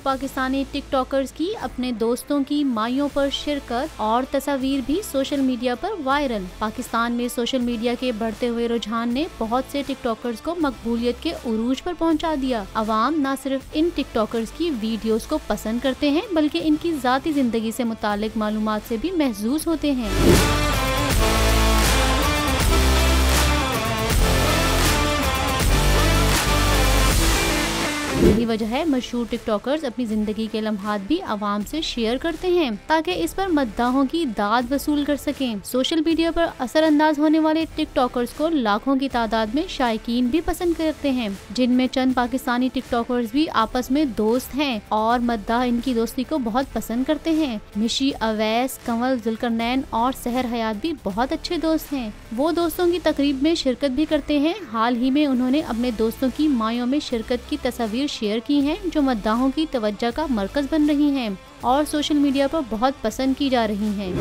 Pakistani TikTokers की, अपने दोस्तों की माइयों पर शिरकत और तस्वीर भी सोशल मीडिया पर वायरल। पाकिस्तान में सोशल मीडिया के बढ़ते हुए रुझान ने बहुत से टिकटॉकर्स को मकबूलियत के उरूज पर पहुँचा दिया। अवाम न सिर्फ़ इन टिकटॉकर्स की वीडियोस को पसंद करते हैं, बल्कि इनकी जाती ज़िंदगी से मुतालिक मालूम से भी महजूज होते हैं। यही वजह है, मशहूर टिकटॉकर्स अपनी ज़िंदगी के लम्हात भी आवाम से शेयर करते हैं, ताकि इस पर मद्दाहों की दाद वसूल कर सकें। सोशल मीडिया पर असरअंदाज होने वाले टिकटॉकर्स को लाखों की तादाद में शायकीन भी पसंद करते हैं, जिनमें चंद पाकिस्तानी टिकटॉकर्स भी आपस में दोस्त हैं और मद्दाह इनकी दोस्ती को बहुत पसंद करते हैं। मिशी अवैस, कंवल जुलकरनैन और सहर हयात भी बहुत अच्छे दोस्त हैं। वो दोस्तों की तकरीब में शिरकत भी करते हैं। हाल ही में उन्होंने अपने दोस्तों की मायों में शिरकत की तस्वीर शेयर की हैं जो मद्दाहों की तवज्जो का मरकज बन रही हैं और सोशल मीडिया पर बहुत पसंद की जा रही हैं।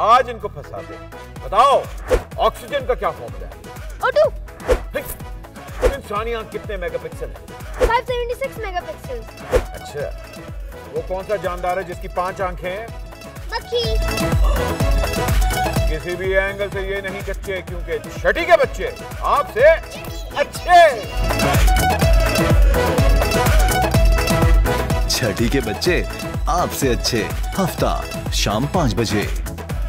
आज इनको फंसा दे। बताओ ऑक्सीजन का क्या फॉर्मूला है? आँख कितने मेगापिक्सल है? 576 मेगापिक्सल अच्छा वो कौन सा जानदार है जिसकी पाँच आँखें हैं? मक्खी किसी भी एंगल से ये नहीं कच्चे क्योंकि छठी के बच्चे आपसे अच्छे। छठी के बच्चे आपसे अच्छे। हफ़्ता शाम पाँच बजे।